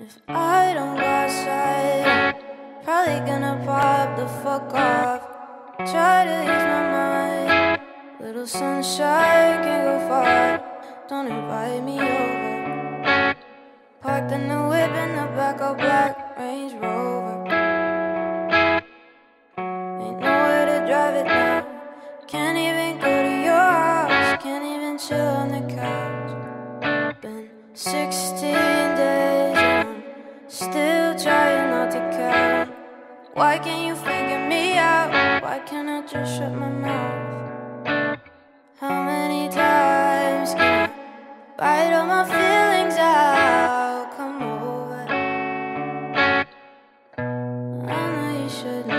If I don't go outside, probably gonna pop the fuck off. Try to ease my mind. Little sunshine can't go far. Don't invite me over. Parked in the whip in the back of black Range Rover. Ain't nowhere to drive it now. Can't even go to your house. Can't even chill on the couch. Been 16 days Why can't you figure me out? Why can't I just shut my mouth? How many times can I bite all my feelings out? Come over. I know you shouldn't.